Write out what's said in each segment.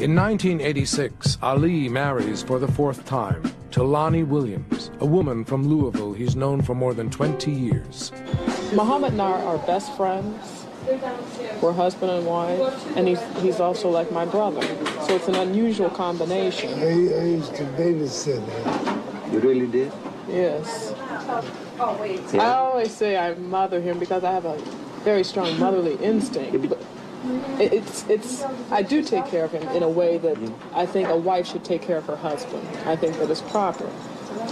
In 1986, Ali marries for the fourth time to Lonnie Williams, a woman from Louisville he's known for more than 20 years. Muhammad and I are best friends. We're husband and wife, and he's, he's also like my brother. So it's an unusual combination. I, I used to babysit her. You really did? Yes. Yeah. I always say I mother him because I have a very strong motherly instinct. But it- it's, it's, I do take care of him in a way that I think a wife should take care of her husband. I think that is proper.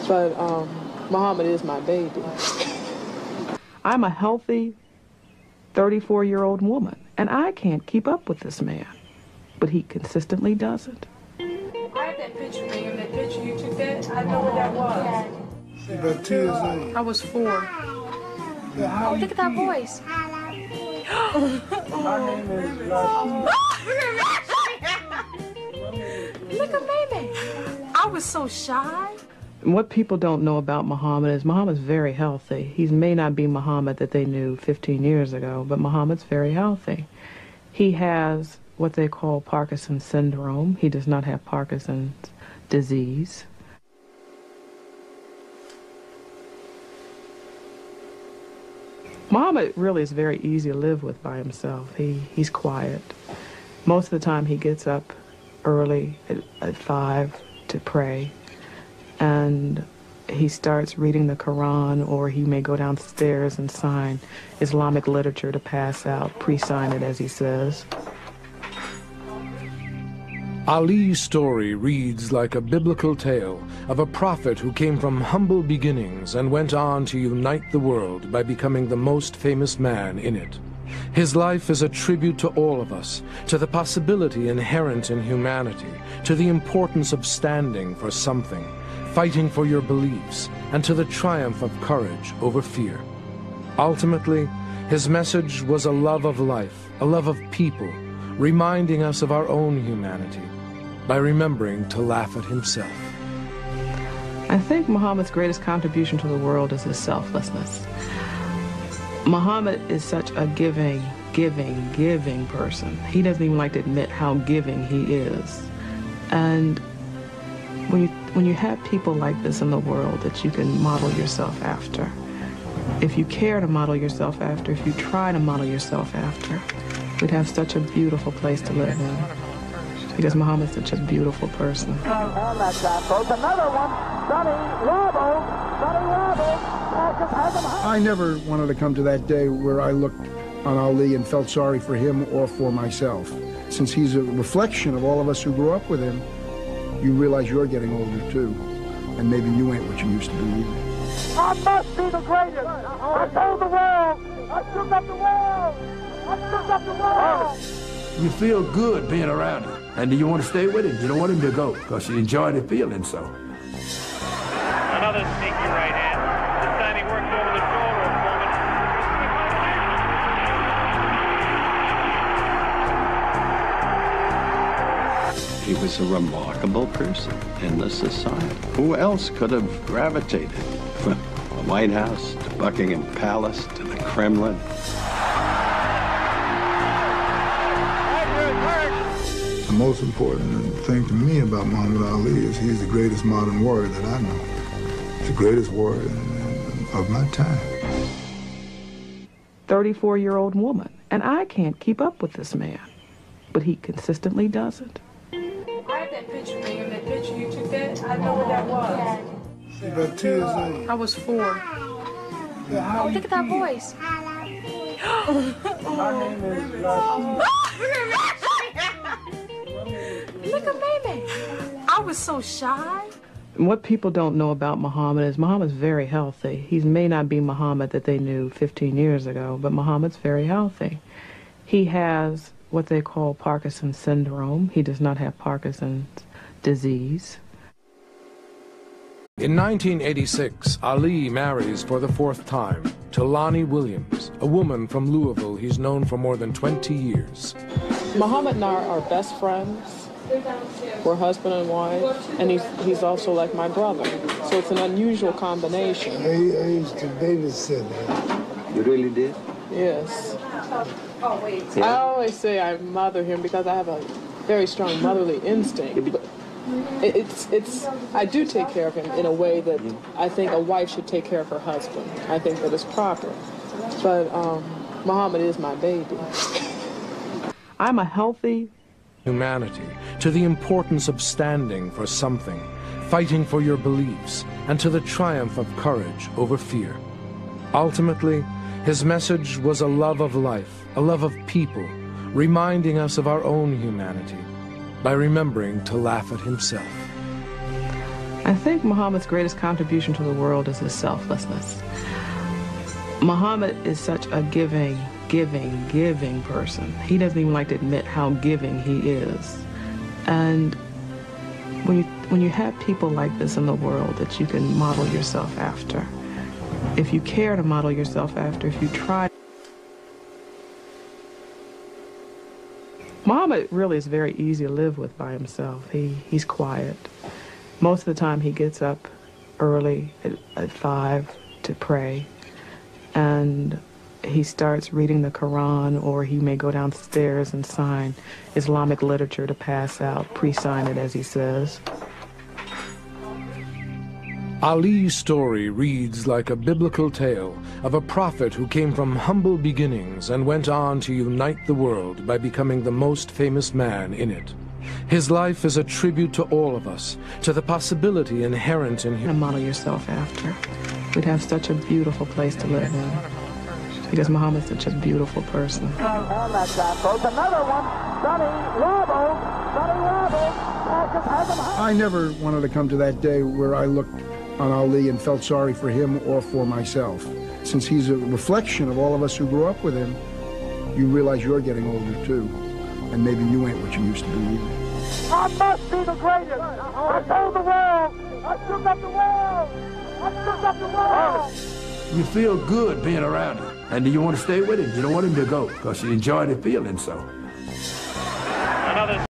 But um, Muhammad is my baby. I'm a healthy 34 year old woman, and I can't keep up with this man. But he consistently does it. I have that picture, ma'am. That picture you took that. I know what that was. About two years old. I was four. Oh, look at that voice. Look at Mimi. I was so shy. What people don't know about Muhammad is Muhammad's very healthy. He may not be Muhammad that they knew 15 years ago, but Muhammad's very healthy. He has what they call Parkinson's syndrome. He does not have Parkinson's disease. Muhammad really is very easy to live with by himself. He, he's quiet. Most of the time he gets up early at, at 5 to pray and he starts reading the Quran, or he may go downstairs and sign Islamic literature to pass out, pre-sign it as he says. Ali's story reads like a biblical tale of a prophet who came from humble beginnings and went on to unite the world by becoming the most famous man in it. His life is a tribute to all of us, to the possibility inherent in humanity, to the importance of standing for something, fighting for your beliefs, and to the triumph of courage over fear. Ultimately, his message was a love of life, a love of people, reminding us of our own humanity by remembering to laugh at himself. I think Muhammad's greatest contribution to the world is his selflessness. Muhammad is such a giving, giving, giving person. He doesn't even like to admit how giving he is. And when you when you have people like this in the world that you can model yourself after, if you care to model yourself after, if you try to model yourself after, we'd have such a beautiful place to live in. Because Muhammad's such a beautiful person. Oh, on that side, folks. Another one. Sonny Rabo. Sonny Rabo. Has him, has him high. I never wanted to come to that day where I looked on Ali and felt sorry for him or for myself. Since he's a reflection of all of us who grew up with him, you realize you're getting older too. And maybe you ain't what you used to be either. I must be the greatest. I told the world. I shook up the world. I shook up the world. You feel good being around him. And do you want to stay with him? You don't want him to go because you enjoy the feeling so. Another sneaky right hand. This time he works over the shoulder of Foreman. He was a remarkable person in the society. Who else could have gravitated from the White House to Buckingham Palace to the Kremlin? Most important thing to me about Muhammad Ali is he's the greatest modern warrior that I know. He's the greatest warrior of my time. 34 year old woman, and I can't keep up with this man. But he consistently does it. I have that picture, ma'am. That picture you took that. I know what that was. She about two years old. I was four. Oh, look at that voice. Look at Mimi. I was so shy. What people don't know about Muhammad is Muhammad's very healthy. He may not be Muhammad that they knew 15 years ago, but Muhammad's very healthy. He has what they call Parkinson's syndrome. He does not have Parkinson's disease. In 1986, Ali marries for the fourth time to Lonnie Williams, a woman from Louisville he's known for more than 20 years. Muhammad and I are best friends. We're husband and wife, and he's, he's also like my brother. So it's an unusual combination. I, I used to babysit her. You really did? Yes. Oh, wait. I always say I mother him because I have a very strong motherly instinct. But it's it's I do take care of him in a way that I think a wife should take care of her husband. I think that is proper. But um, Muhammad is my baby. I'm a healthy humanity, to the importance of standing for something, fighting for your beliefs, and to the triumph of courage over fear. Ultimately, his message was a love of life, a love of people, reminding us of our own humanity by remembering to laugh at himself. I think Muhammad's greatest contribution to the world is his selflessness. Muhammad is such a giving, giving, giving person. He doesn't even like to admit how giving he is. And when you, when you have people like this in the world that you can model yourself after, if you care to model yourself after, if you try. Muhammad really is very easy to live with by himself. He, he's quiet. Most of the time he gets up early at, at 5 to pray and he starts reading the Quran or he may go downstairs and sign Islamic literature to pass out, pre-sign it as he says. Ali's story reads like a biblical tale of a prophet who came from humble beginnings and went on to unite the world by becoming the most famous man in it. His life is a tribute to all of us, to the possibility inherent in him. Model yourself after. We'd have such a beautiful place to live in. Because Muhammad's such a beautiful person. And that goes another one. Sonny Rabo. Sonny Rabo. I never wanted to come to that day where I looked on Ali and felt sorry for him or for myself. Since he's a reflection of all of us who grew up with him, you realize you're getting older too. And maybe you ain't what you used to be either. I must be the greatest. I told the world. I shook up the world. I shook up the world. You feel good being around him. And do you want to stay with him. You don't want him to go because you enjoy the feeling so. Another